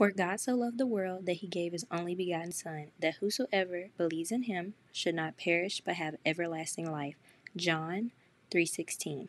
For God so loved the world that he gave his only begotten Son, that whosoever believes in him should not perish but have everlasting life. John 3:16.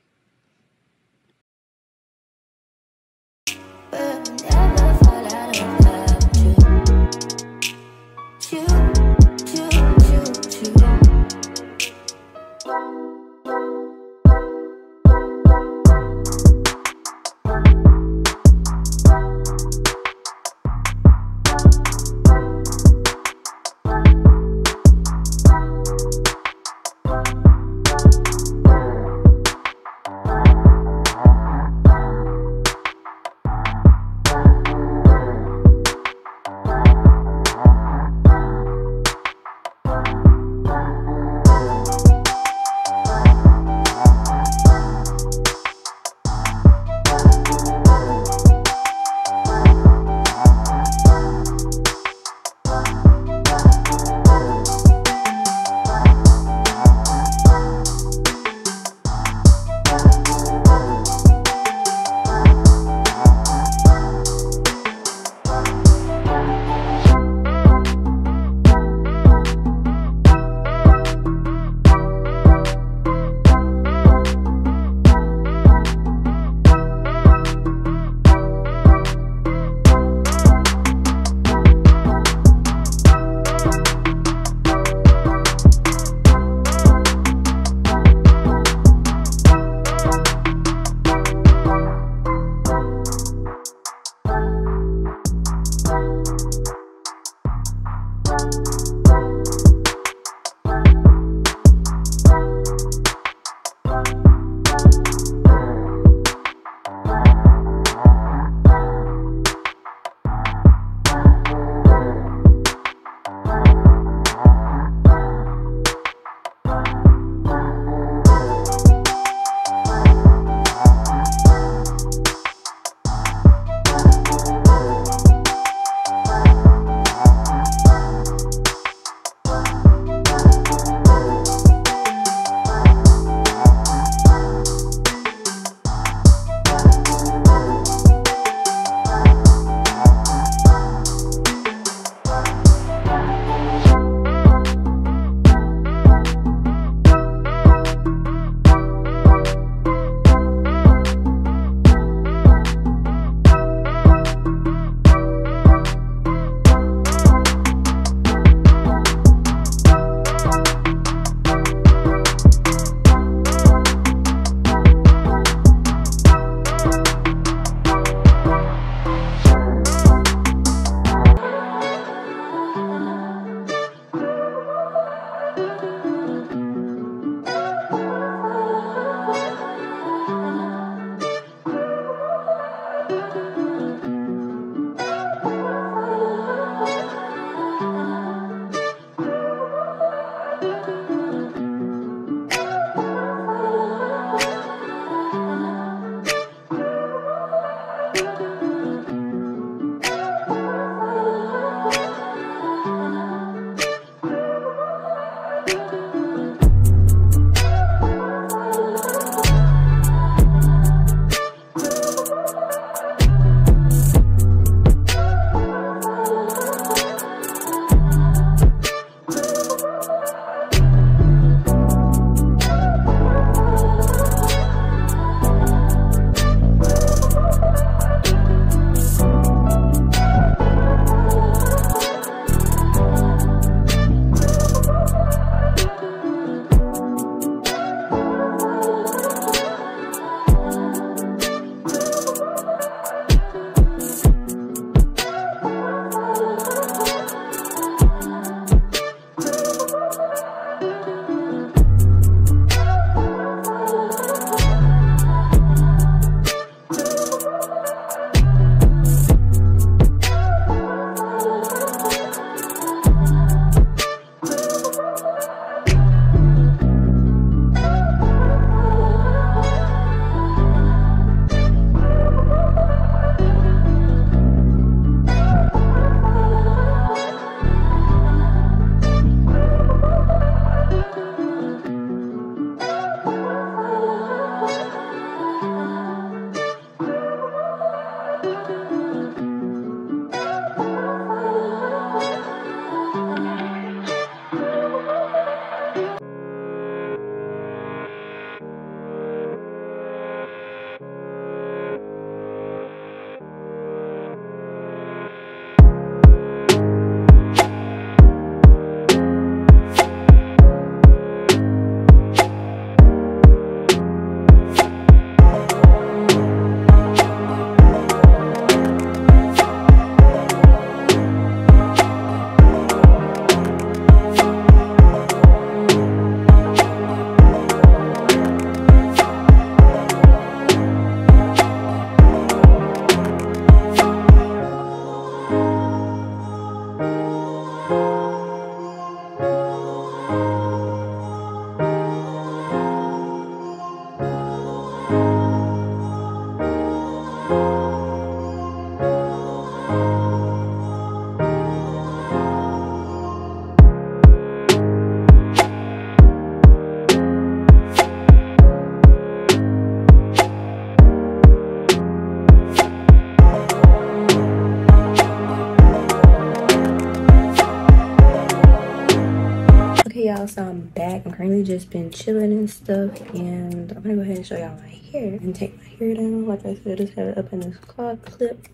Y'all so i'm back. I'm currently just been chilling and stuff and i'm gonna go ahead and show y'all my hair and take my hair down. Like i said i just have it up in this claw clip.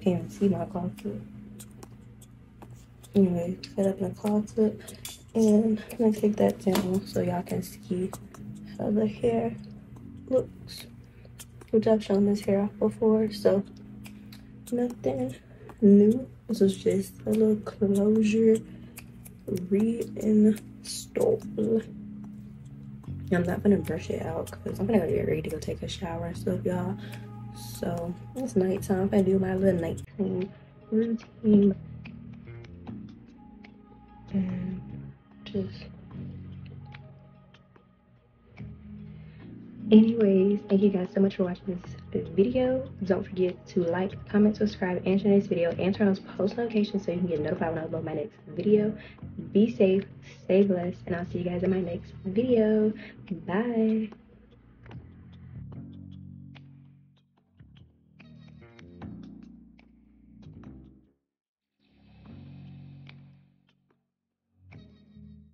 Can't even see my claw clip. Anyway set up in a claw clip and i'm gonna take that down so y'all can see how the hair looks. Which i've shown this hair off before so nothing new. This is just a little closure reinstall. I'm not gonna brush it out because I'm gonna go get ready to go take a shower and stuff, y'all. So it's nighttime. I'm gonna do my little night clean routine and just anyways thank you guys so much for watching this video. Don't forget to like comment subscribe and share this video and turn on post notifications so you can get notified when i upload my next video. Be safe stay blessed and i'll see you guys in my next video. Bye